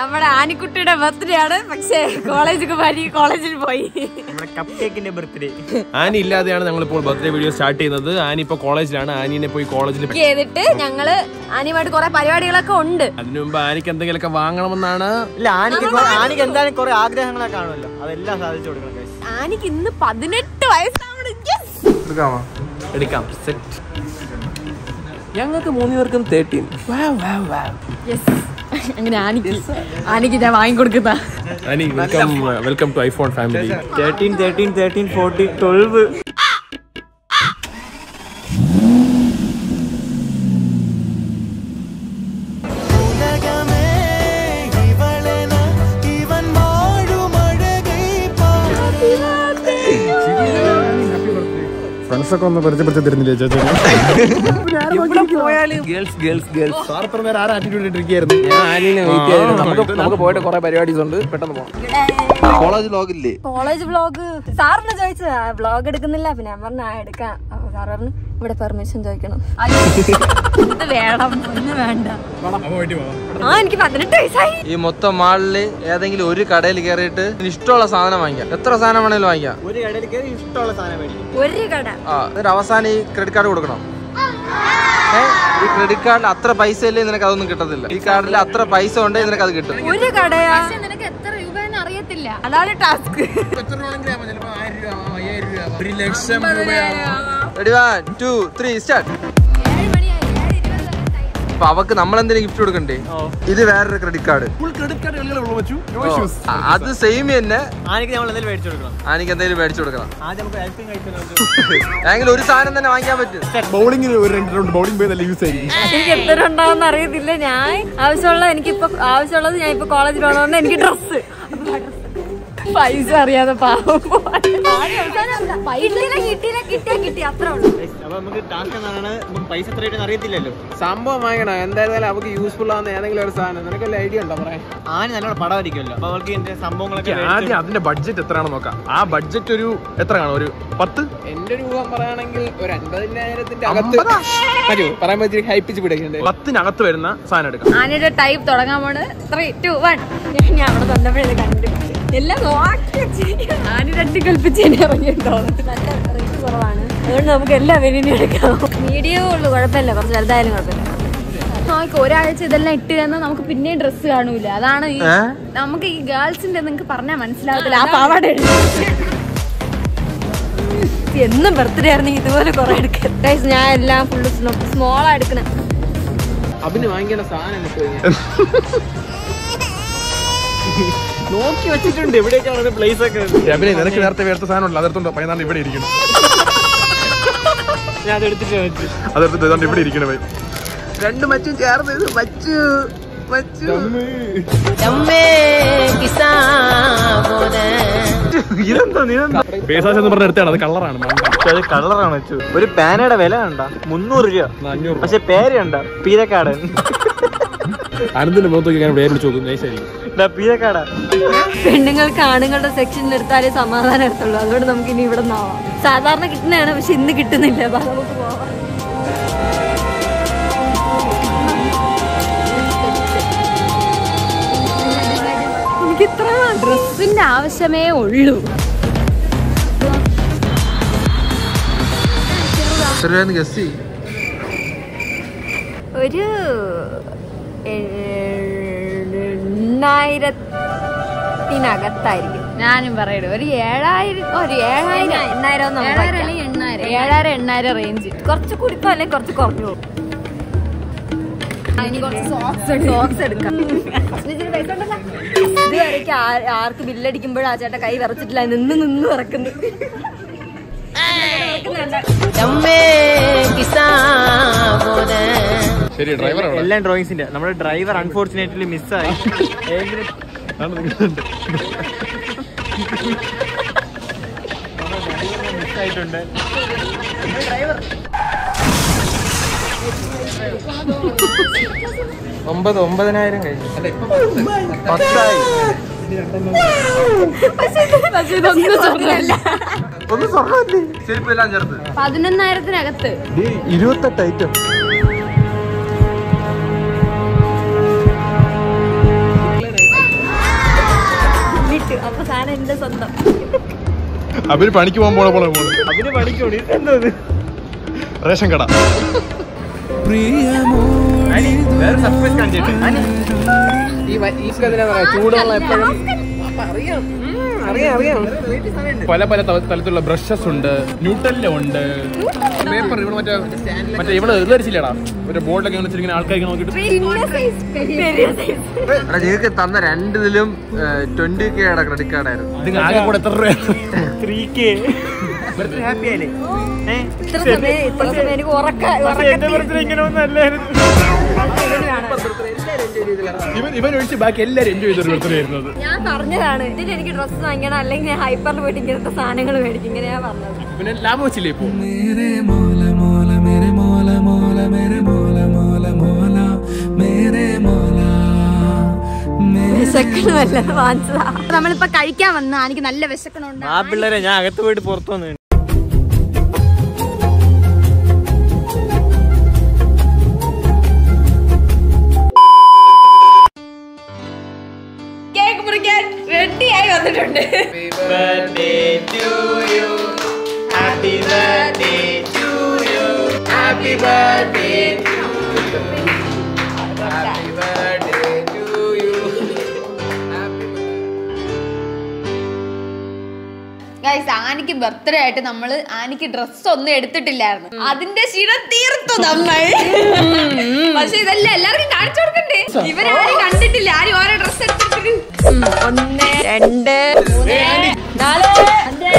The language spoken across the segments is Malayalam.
നമ്മുടെ ആനിക്കുട്ടിയുടെ ബർത്ത്ഡേ ആണ്. പക്ഷേ കോളേജ് പരി കോളേജിൽ പോയി. നമ്മുടെ കപ്പ് കേക്കിന്റെ ബർത്ത്ഡേ ആനി ഇല്ലാതെയാണ് ഞങ്ങൾ ഇപ്പോൾ ബർത്ത്ഡേ വീഡിയോ സ്റ്റാർട്ട് ചെയ്യുന്നത്. ആനി ഇപ്പൊ കോളേജിലാണ് ആനിനെ പോയി കോളേജിൽ ചെയ്തിട്ട് ഞങ്ങൾ ആനിയുമായിട്ട് കുറെ പരിപാടികളൊക്കെ ഉണ്ട്. അതിനു മുമ്പ് ആനിക്ക് എന്തെങ്കിലുമൊക്കെ വാങ്ങണമെന്നാണ്? ഇല്ല ആനിക്ക് ആനിക്ക് എന്തായാലും കുറെ ആഗ്രഹങ്ങളൊക്കെ കാണുമല്ലോ. അതെല്ലാം സാധിച്ചു കൊടുക്കണം. ആനിക്ക് ഇന്ന് പതിനെട്ട് വയസ്സാണ്! എടുക്കാം. സെറ്റ് ഞങ്ങൾക്ക് മൂന്ന് പേർക്കും തേർട്ടീൻ. അങ്ങനെ ആനിക്ക് ആനിക്ക് ഞാൻ വാങ്ങിക്കൊടുക്കുന്ന Annie welcome welcome to iPhone family 13 13 13 14 12 friends ഒക്കെ ഒന്ന് പരിചയപ്പെടുത്തി തരുന്നില്ലേ ചേച്ചി ഗേൾസ് ഗേൾസ് ഗേൾസ്. പോയിട്ട് കുറെ പരിപാടീസ് ഉണ്ട്. പെട്ടെന്ന് കോളേജ് ബ്ലോഗ് കോളേജ് വ്ളോഗ് സാറിന് ചോദിച്ചതാ ബ്ലോഗ് എടുക്കുന്നില്ല പിന്നെ ഞാൻ പറഞ്ഞാ എടുക്കാം. അപ്പൊ പറഞ്ഞു ഇവിടെ പെർമിഷൻ ചോദിക്കണം. ഇത് വേണം ഒന്നും വേണ്ട. ആ എനിക്ക് പതിനെട്ട് വയസ്സായി. ഈ മൊത്തം മാളിൽ ഏതെങ്കിലും ഒരു കടയിൽ കയറിയിട്ട് ഇഷ്ടമുള്ള സാധനം വാങ്ങിക്കാം. എത്ര സാധനം വേണേലും വാങ്ങിക്കാം. ഒരു കടയിൽ കയറി ഇഷ്ടമുള്ള സാധനം ഒരു കട. ആ എന്നിട്ട് അവസാനം ഈ ക്രെഡിറ്റ് കാർഡ് കൊടുക്കണം. ഈ ക്രെഡിറ്റ് കാർഡിൽ അത്ര പൈസ ഇല്ലേ നിനക്ക് അതൊന്നും കിട്ടത്തില്ല. ഈ കാർഡിൽ അത്ര പൈസ ഉണ്ടെങ്കിൽ നിനക്ക് അത് കിട്ടും ഒരു കടയാ. നിനക്ക് എത്ര രൂപ അറിയത്തില്ല. അതാണ് ടാസ്ക്. എത്ര ഒരു ലക്ഷം രൂപയാണ് ready one two three start അപ്പൊ അവക്ക് നമ്മൾ എന്തെങ്കിലും ഗിഫ്റ്റ് കൊടുക്കണ്ടേ ഇത് വേറൊരു ക്രെഡിറ്റ് കാർഡ് അത് സെയിം തന്നെ. ആനിക്ക് നമ്മൾ എന്തെങ്കിലും മേടിച്ചു കൊടുക്കണം. ഏതെങ്കിലും ഒരു സാധനം തന്നെ വാങ്ങിക്കാൻ പറ്റും. ബൗളിംഗിന് ഒരു രണ്ട് റൗണ്ട് ബൗളിംഗ് പോയി യൂസ് ആയിരിക്കും. എനിക്ക് എത്ര ഉണ്ടാവുന്ന അറിയത്തില്ല. ഞാൻ ആവശ്യമുള്ള എനിക്കിപ്പോ ആവശ്യമുള്ളത് ഞാൻ ഇപ്പൊ കോളേജിൽ പോകണമെന്ന് എനിക്ക് ഡ്രസ്സ് പൈസ അറിയാതെ പാവം. അറിയത്തില്ലല്ലോ. സംഭവം വാങ്ങണം എന്തായാലും അവർക്ക് യൂസ്ഫുൾ ആവുന്ന ഏതെങ്കിലും ഒരു സാധനം. നിനക്ക് വല്ല ഐഡിയ ഉണ്ടോ? പറയാൻ ആന നല്ല പടമായിരിക്കുമല്ലോ. അപ്പൊ അവർക്ക് ഇതിന്റെ സംഭവങ്ങളൊക്കെ ആദ്യം അതിന്റെ ബഡ്ജറ്റ് എത്രയാണെന്ന് നോക്കാം. ആ ബഡ്ജറ്റ് ഒരു എത്ര കാണും? ഒരു പത്ത്? എന്റെ ഒരു രൂപം പറയുകയാണെങ്കിൽ ഒരു അൻപതിനായിരത്തിന്റെ അകത്ത് പറയാൻ ഹൈപ്പിച്ച് പിടിക്കണ്ടേ പത്തിനകത്ത് വരുന്ന സാധനം എടുക്കാം. ആനയുടെ ടൈപ്പ് തുടങ്ങാൻ പോണ്. ത്രീ ടു വൺ ഞാൻ അവിടെ തന്നപ്പോഴേ കണ്ടു എല്ലാം നോക്കി വെച്ചിരിക്കുന്നു. ആന രണ്ട് കൽപ്പിച്ച് തന്നെ ഇറങ്ങിയിട്ടുണ്ടോ നല്ല റേറ്റ് കുറവാണ്. അതുകൊണ്ട് നമുക്ക് എല്ലാ വെലിനും എടുക്കാം. മീഡിയം ഉള്ളു കുഴപ്പമില്ല. കുറച്ച് വലുതായാലും കുഴപ്പമില്ല. നമുക്ക് ഒരാഴ്ച ഇതെല്ലാം ഇട്ട് കഴിഞ്ഞാൽ നമുക്ക് പിന്നെയും ഡ്രസ്സ് കാണൂല. അതാണ് ഈ നമുക്ക് ഈ ഗേൾസിന്റെ നിങ്ങക്ക് പറഞ്ഞാൽ മനസ്സിലാവത്തില്ല. ആ പാവാട എന്നും ബർത്ത്ഡേ ആയിരുന്നെങ്കിൽ ഇതുപോലെ കുറെ എടുക്കാം ഞാൻ എല്ലാം ഫുള്ള് സ്മോളാ എടുക്കണേ. അഭിന് വാങ്ങിക്കേണ്ട സാധനം നോക്കി വെച്ചിട്ടുണ്ട്. എവിടെയൊക്കെയാണ് പ്ലേസ് ഒക്കെ. രമണി നിനക്ക് നേരത്തെ വേർത്ത സാധനമുണ്ടല്ലോ. അതെടുത്തുണ്ടോ പതിനാല് ഇവിടെ ഞാൻ വെച്ചു. അതെടുത്തിട്ട് ഇവിടെ ഇരിക്കണ പോയി രണ്ട് മച്ചും ചേർന്ന് മച്ചു മച്ചു. ഇതെന്താ നീ പേസാസ് എന്ന് പറഞ്ഞ എടുത്താണ്. അത് കളറാണ് അത് കളറാണ് വെച്ചു ഒരു പാനയുടെ വില കണ്ട? മുന്നൂറ് രൂപ. അഞ്ഞൂറ് പക്ഷെ പേര് കണ്ട? പീരക്കാടൻ. അനന്തിന്റെ മുഖത്തേക്ക് ഞാൻ പേര് വിളിച്ചു നോക്കും. നൈസായിരിക്കും പെണ്ണുങ്ങൾക്ക് ആണുങ്ങളുടെ സെക്ഷനിൽ എടുത്താലേ സമാധാനം എടുത്തുള്ളൂ. അതുകൊണ്ട് നമുക്ക് ഇനി ഇവിടെ നിന്നാവാം. സാധാരണ കിട്ടുന്നതാണ് പക്ഷെ ഇന്ന് കിട്ടുന്നില്ല. നമുക്ക് പോവാം. എനിക്ക് ഇത്ര ഡ്രസ്സിന്റെ ആവശ്യമേ ഉള്ളൂ. ഒരു എണ്ണായിരത്തിനകത്തായിരിക്കും. ഞാനും പറയട ഒരു ഏഴായിരം ഒരു ഏഴായിരം എണ്ണായിരം ഏഴായിരം എണ്ണായിരം. ഏഴായിരം. എണ്ണായിരം റേഞ്ച് കുറച്ച് കുടിപ്പോ അല്ലെങ്കിൽ കുറച്ച് കുറഞ്ഞു പോകും ഇനി കുറച്ച് സോക്സ് സോക്സ് എടുക്കാം. ഇതുവരേക്ക് ആ- ആർക്ക് ബില്ലടിക്കുമ്പോഴും ആ ചേട്ടൻ കൈ വിറച്ചിട്ടില്ല നിന്ന് നിന്ന് ഇറക്കുന്നു ശരി ഡ്രൈവർ എല്ലാം ഡ്രോയിങ്സിന്റെ നമ്മുടെ ഡ്രൈവർ അൺഫോർച്ചുനേറ്റ്ലി മിസ്സായി മിസ്സായിട്ടുണ്ട് ഒമ്പത് ഒമ്പതിനായിരം കഴിഞ്ഞു. പത്തായി. ഒന്ന് സ്വർണമല്ലേ? പതിനൊന്നായിരത്തിനകത്ത്. ഇരുപത്തെട്ട് ഐറ്റം എന്റെ സ്വന്തം. അവർ പണിക്ക് പോകാൻ പോണ പോണ. അവർ പണിക്ക് റേഷൻ കട. വേറെ സർപ്രൈസ് കാണിച്ചിട്ട്. ഈ ചൂടുള്ള എപ്പോഴും അറിയാം. പല പല തലത്തിലുള്ള ബ്രഷസ് ഉണ്ട് ന്യൂട്ടല്ല ഉണ്ട്. പേപ്പർ ഇവിടെ മറ്റേ മറ്റേ ഇവിടെ ഇത് ധരിച്ചില്ലടാ ഒരു ബോർഡിലൊക്കെ ഇങ്ങനെ വെച്ചിരിക്കുന്ന ആൾക്കാർക്ക് നോക്കിട്ട് നിങ്ങൾക്ക് തന്ന രണ്ടിലും ട്വന്റി കെ ആണ് ക്രെഡിറ്റ് കാർഡായിരുന്നു നിങ്ങൾ ആകെ കൂടെ എത്ര രൂപ ത്രീ കെ ഹാപ്പി ആയില്ലേ? ഇത്ര സമയം ഇത്ര സമയം എനിക്ക് ഉറക്ക ഇങ്ങനെ ഒന്നും അല്ലായിരുന്നു ഇവൻ ഇവൻ ഒഴിച്ച് ബാക്കി എല്ലാരും എൻജോയ് ചെയ്തൊരു ബർത്ത്ഡേ ആയിരുന്നത് ഞാൻ പറഞ്ഞതാണ് എന്നിട്ട് എനിക്ക് ഡ്രസ്സ് വാങ്ങിക്കണം അല്ലെങ്കിൽ ഞാൻ ഹൈപ്പറിൽ പോയിട്ട് ഇങ്ങനത്തെ സാധനങ്ങൾ മേടിക്കും. ഇങ്ങനെയാ പറഞ്ഞത്. പിന്നെ ലാഭം വെച്ചില്ലേ ഇപ്പൊ? വല്ലത് വാങ്ങിച്ചതാ. നമ്മളിപ്പോ കഴിക്കാൻ വന്ന എനിക്ക് നല്ല വിശക്കണുണ്ട് ആ പിള്ളേരെ ഞാൻ അകത്ത് പോയിട്ട് പുറത്തു വന്നു ഗൈസ് ആനിക്ക് ബർത്ത്ഡേ ആയിട്ട് നമ്മൾ ആനിക്ക് ഡ്രസ് ഒന്നും എടുത്തിട്ടില്ലായിരുന്നു. അതിന്റെ ക്ഷീണം തീർത്തു നമ്മൾ. പക്ഷെ ഇതെല്ലാം എല്ലാവർക്കും കാണിച്ചു കൊടുക്കണ്ടേ? ഇവരാരും കണ്ടിട്ടില്ല. ആരും ഓരോ ഡ്രസ് എടുത്തിട്ട്. ഒന്ന് രണ്ട് മൂന്ന് നാല് അഞ്ച്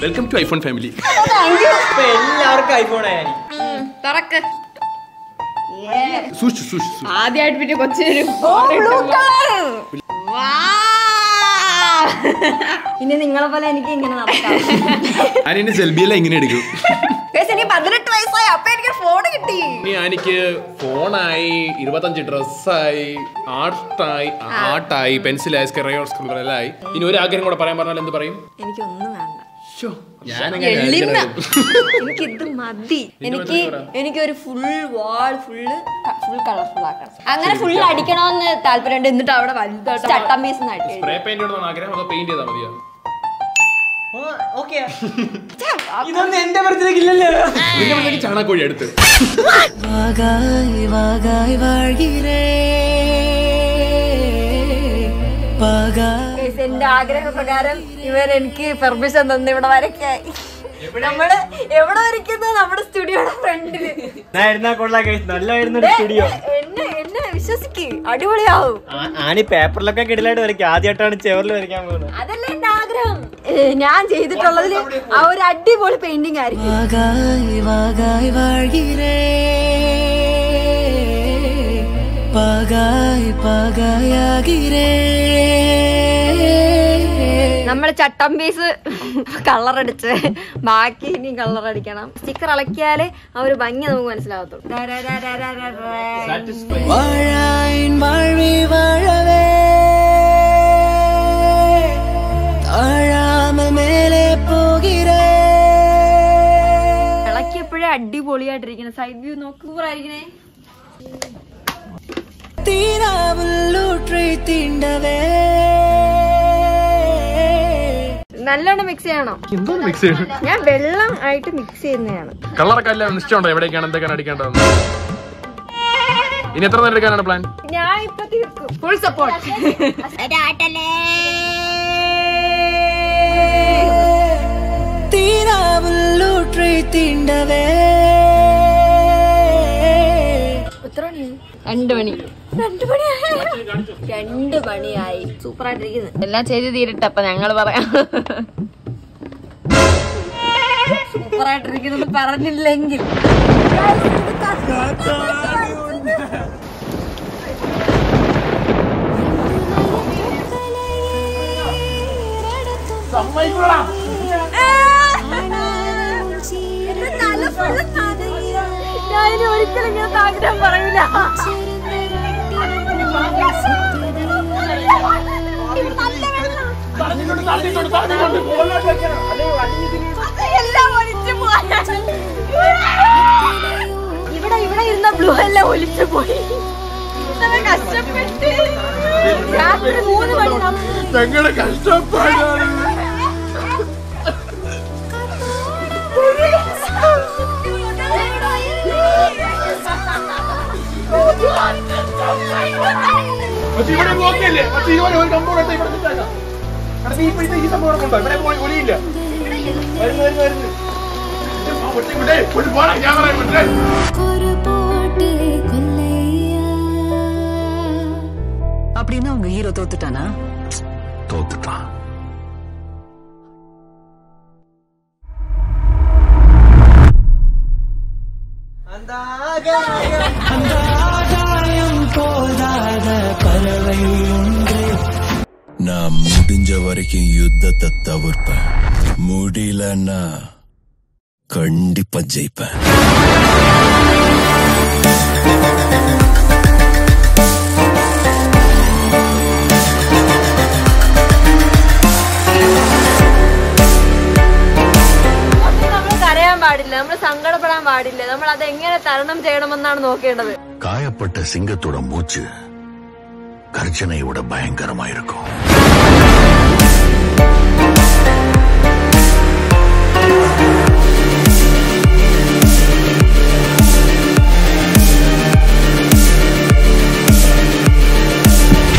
വെൽക്കം ടു ഐഫോൺ ഫാമിലി ഇപ്പൊ എല്ലാവർക്കും ഐഫോൺ ആയി. തുറക്ക്. സൂക്ഷിച്ചു സൂക്ഷിച്ചു ആദ്യമായിട്ട് പിന്നെ കൊച്ചു ഇനി നിങ്ങളെ പോലെ എനിക്ക് ഇങ്ങനെ നടക്കാം. സെൽബിയെല്ലാം ഇങ്ങനെ എടുക്കും. വയസ്സായി അപ്പൊ എനിക്ക് ഫോൺ കിട്ടി. ഇനി എനിക്ക് ഫോണായി ഇരുപത്തഞ്ച് ഡ്രസ്സായി ആർട്ടായി ആർട്ടായി പെൻസിലായി സ്കെറയോസ്കെല്ലായി ഇനി ഒരു ആഗ്രഹം കൂടെ പറയാൻ പറഞ്ഞാൽ എന്ത് പറയും? എനിക്കൊന്നും വേണ്ട. ഞാനങ്ങനെ എനിക്ക് ഇത് മതി. എനിക്ക് എനിക്ക് ഒരു full wall full full colourful ആക്കണം. അങ്ങനെ ഫുൾ അടിക്കണമെന്ന് താല്പര്യമുണ്ട്. എന്നിട്ട് അവിടെ വലുതായിട്ട് ചട്ടമ്പീസ് പീസ് സ്പ്രേ പെയിന്റ് ആഗ്രഹം അതോ പെയിന്റ് ചെയ്താൽ മതിയോ? ഓക്കെ ഇതൊന്നും എന്റെ ബർത്ത്ഡേക്ക് ഇല്ലല്ലോ. നിന്റെ വീട്ടിലേക്ക് ചാണകോഴി എടുത്ത്. Guys, എന്റെ ആഗ്രഹപ്രകാരം ഇവർ എനിക്ക് പെർമിഷൻ തന്നു ഇവിടെ വരയ്ക്കായി. നമ്മൾ എവിടെ വരയ്ക്കുന്നത് നമ്മുടെ സ്റ്റുഡിയോയുടെ ഫ്രണ്ടിൽ സ്റ്റുഡിയോ എന്നെ എന്നെ വിശ്വസിക്ക്. അടിപൊളിയാവും. ആണി പേപ്പറിലൊക്കെ കിടിലായിട്ട് വരയ്ക്കും. ആദ്യമായിട്ടാണ് ചെവറിൽ വരയ്ക്കാൻ പോകുന്നത്. അതല്ല ആഗ്രഹം ഞാൻ ചെയ്തിട്ടുള്ളതിൽ ആ ഒരു അടിപൊളി പെയിന്റിംഗ് ആയിരിക്കും. നമ്മൾ ചട്ടം പീസ് കളറടിച്ച് ബാക്കി ഇനി കളറടിക്കണം സ്റ്റിക്കർ അളക്കിയാലേ ആ ഒരു ഭംഗി നമുക്ക് മനസ്സിലാവത്തുള്ളൂ. അടിപൊളിയായിട്ടിരിക്കണം. സൈഡ് വ്യൂ നോക്കുമ്പോഴായിരിക്കണേ നല്ലോണം മിക്സ് ചെയ്യണോ. മിക്സ് ചെയ്യണം? ഞാൻ വെള്ളം ആയിട്ട് മിക്സ് ചെയ്യുന്നതാണ്. കളറൊക്കെ എല്ലാം നിശ്ചയമുണ്ടോ എവിടേക്കാണ്? എന്തൊക്കെയാണ് അടിക്കേണ്ടത് ഇനി എത്ര നേരം എടുക്കാനാണ് പ്ലാൻ ഞാൻ ഇപ്പൊ തീർക്കും. ഫുൾ സപ്പോർട്ട് രണ്ട് മണി. രണ്ട് മണിയായി രണ്ട് മണിയായി. എല്ലാം ചെയ്ത് തീരട്ടെ അപ്പൊ ഞങ്ങൾ പറയാം. സൂപ്പറായിട്ടിരിക്കുന്നു പറഞ്ഞില്ലെങ്കിൽ. ആയിട്ടിരിക്കുന്നത് പറഞ്ഞില്ലെങ്കിൽ ഇനി ഒരിക്കലും ഇങ്ങനെ ആഗ്രഹം പറയില്ല ഇവിടെ ഇവിടെ ഇരുന്ന ബ്ലൂ എല്ലാം ഒലിച്ചു പോയി കഷ്ടപ്പെട്ട് രാത്രി മൂന്ന് മണി ഞങ്ങളുടെ കഷ്ടപ്പാടാണ്. പക്ഷെ ഇവിടെ നോക്കിയല്ലേ പക്ഷെ ഇതുപോലെ ഒരു കമ്പോളം എടുത്ത് ഇവിടെ നിൽക്കാം കാരണം നീ ഇപ്പോഴത്തെ ഈ സംഭവം കൊണ്ടോ ഇവിടെ പോയി ഒലിയില്ല വരുന്നു വരുന്നു വരുന്നു ആ, ഒറ്റ വിടേ, ഒരു പോടാ, ഞാൻ പറയാം, വിടേ. அப்படின்னா உங்க ஹீரோ தோத்துட்டானா தோத்துட்டான் நான் முடிஞ்ச வரைக்கும் யுத்தத்தை தவிர்ப்பேன் முடியலன்னா கண்டிப்பா ஜெயிப்பேன் നമ്മൾ കരയാൻ പാടില്ല നമ്മൾ സങ്കടപ്പെടാൻ പാടില്ല നമ്മൾ അത് എങ്ങനെ തരണം ചെയ്യണമെന്നാണ് നോക്കേണ്ടത് காயப்பட்ட சிங்கத்தோட மூச்சு கர்ஜனை விட பயங்கரமா இருக்கும்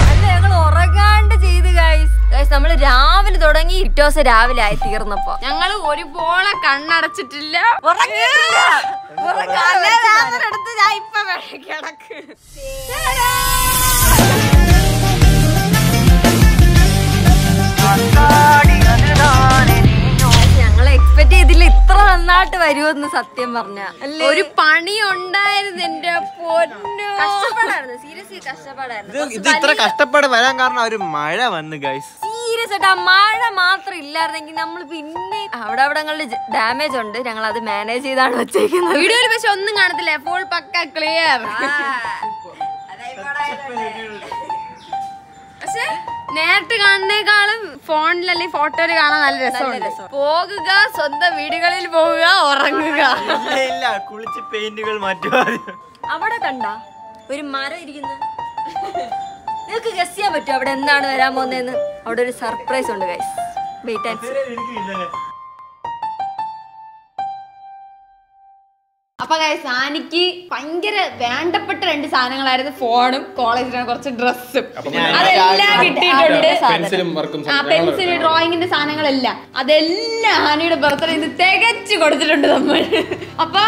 അല്ല ഞങ്ങൾ ഉറങ്ങാണ്ട് ചെയ്ത് ഗൈസ് ഗൈസ് നമ്മൾ രാവിലെ തുടങ്ങി ഇറ്റോസ് രാവിലെ ആയി തീർന്നപ്പോ ഞങ്ങള് ഒരു പോളെ കണ്ണടച്ചിട്ടില്ല ഉറങ്ങിയിട്ടില്ല. എടുത്ത് ഞാൻ ഇപ്പൊ കിടക്ക് വരുമെന്ന് സത്യം പറഞ്ഞ. ഒരു പണി ഉണ്ടായിരുന്നു എന്റെ പൊന്നു. കഷ്ടപ്പാടായിരുന്നു. സീരിയസ്ലി കഷ്ടപ്പാടായിരുന്നു. ഇത് ഇത് ഇത്ര കഷ്ടപ്പാട് വരാൻ കാരണം ഒരു മഴ വന്നു ഗൈസ് സീരിയസ് ആയിട്ട് ആ മഴ മാത്രം ഇല്ലായിരുന്നെങ്കിൽ നമ്മൾ പിന്നെ അവിടെ അവിടങ്ങളിൽ ഡാമേജ് ഉണ്ട്. ഞങ്ങൾ അത് മാനേജ് ചെയ്താണ് വെച്ചേക്കുന്നത്. വീഡിയോയിൽ പക്ഷെ ഒന്നും കാണത്തില്ല ഫുൾ പക്ക ക്ലിയർ നേരിട്ട് കാണുന്നേക്കാളും ഫോണിൽ അല്ലെങ്കിൽ ഫോട്ടോയിൽ കാണാൻ നല്ല രസമുണ്ട്. പോകുക സ്വന്തം വീടുകളിൽ പോവുക ഉറങ്ങുക. ഇല്ല ഇല്ല കുളിച്ച് പെയിന്റുകൾ മാറ്റുക. അവിടെ കണ്ട ഒരു മരം ഇരിക്കുന്നു. നിങ്ങൾക്ക് ഗസ് ചെയ്യാൻ പറ്റുമോ അവിടെ എന്താണ് വരാൻ പോകുന്നതെന്ന്? അവിടെ ഒരു സർപ്രൈസ് ഉണ്ട് ഗൈസ് വെയിറ്റ് ആൻഡ് അപ്പൊ ഗൈസ് ആനിക്ക് ഭയങ്കര വേണ്ടപ്പെട്ട രണ്ട് സാധനങ്ങളായിരുന്നു ഫോണും കോളേജിലാണ് കുറച്ച് ഡ്രസ്സും. അതെല്ലാം കിട്ടിയിട്ടുണ്ട്. പെൻസിലും വർക്കും ആ പെൻസിൽ ഡ്രോയിങ്ങിന്റെ സാധനങ്ങളെല്ലാം. അതെല്ലാം ആനയുടെ ബർത്ത്ഡേ ഇത് തികച്ചു കൊടുത്തിട്ടുണ്ട് നമ്മൾ അപ്പൊ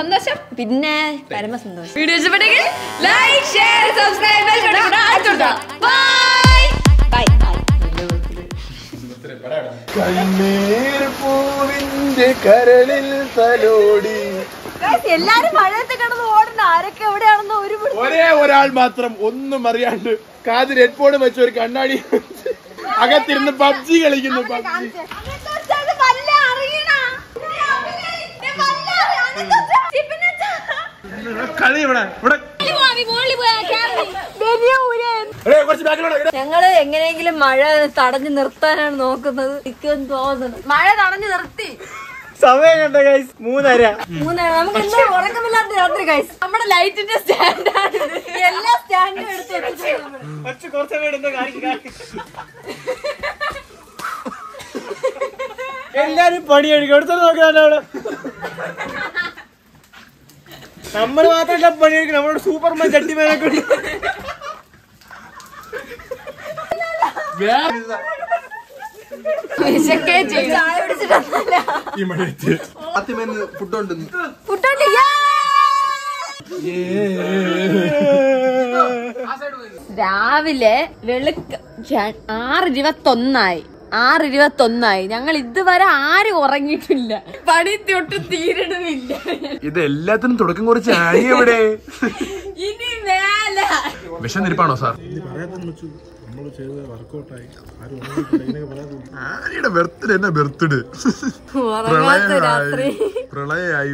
സന്തോഷം? പിന്നെ പരമ സന്തോഷം വീഡിയോ ഇഷ്ടപ്പെട്ടെങ്കിൽ like share subscribe bye bye പൂവിന്റെ കരളിൽ തലോടി. എല്ലാരും മഴയത്ത് കിടന്ന് ഓടുന്ന ആരൊക്കെ എവിടെയാണെന്ന് ഒരു പിടി- ഒരേ ഒരാൾ മാത്രം ഒന്നും അറിയാണ്ട് കാതിൽ ഹെഡ്ഫോൺ വെച്ച ഒരു കണ്ണാടി അകത്തിരുന്ന് പബ്ജി കളിക്കുന്നു പബ്ജി. കളി ഇവിടെ ഇവിടെ. ഞങ്ങൾ എങ്ങനെയെങ്കിലും മഴ തടഞ്ഞു നിർത്താനാണ് നോക്കുന്നത്. മഴ തടഞ്ഞു നിർത്തി. സമയം കണ്ട ഗൈസ് മൂന്നര. മൂന്നര. നമുക്ക് എന്താ ഉറക്കമില്ലാത്ത രാത്രി ഗൈസ് നമ്മുടെ ലൈറ്റിന്റെ സ്റ്റാൻഡാണ് എല്ലാ സ്റ്റാൻഡും എടുത്ത്. എല്ലാരും പണിയെടുക്കും എടുത്തു നോക്കാണ് അവിടെ. നമ്മൾ മാത്രമല്ല പണിയെടുക്കും നമ്മുടെ സൂപ്പർമാൻ ചട്ടിമാനൊക്കെ ഉണ്ട്. വിശക്കേ രാവിലെ വെളുക്ക ആറ് ഇരുപത്തൊന്നായി ആറ് ഇരുപത്തൊന്നായി ഞങ്ങൾ ഇതുവരെ ആരും ഉറങ്ങിയിട്ടില്ല. പണി തൊട്ട് തീരണമില്ല ഇത് എല്ലാത്തിനും തുടക്കം കുറിച്ച് ആയി എവിടെ ഇനി മേലെ. വിശന്നിരിപ്പാണോ സാർ? ആനിയുടെ ബർത്ത്ഡേ എന്നാ ബർത്ത്ഡേ ഉറങ്ങാത്ത രാത്രി. പ്രളയായി